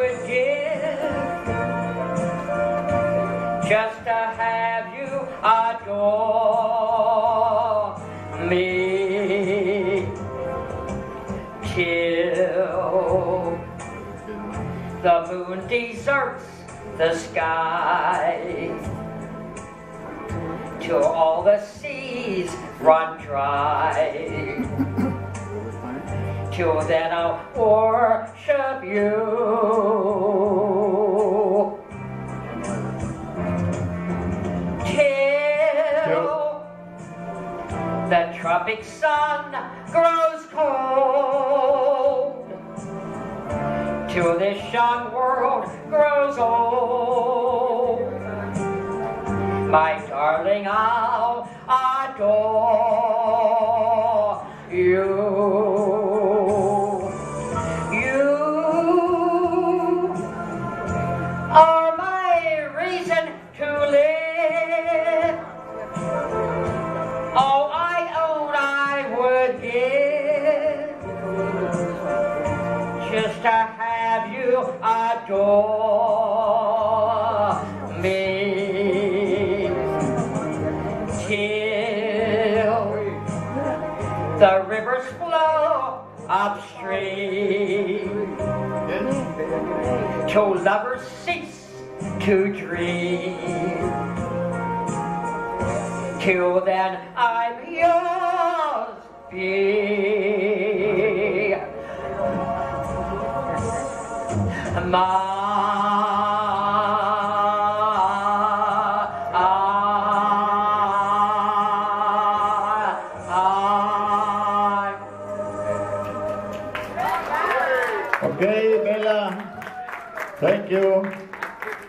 would give just to have you adore me. Till the moon deserts the sky. Till all the seas run dry. Till then I'll worship you. The tropic sun grows cold. Till this young world grows old. My darling I'll adore to have you adore me. Till the rivers flow upstream. Till lovers cease to dream. Till then I'm yours be Okay, Bella. Thank you.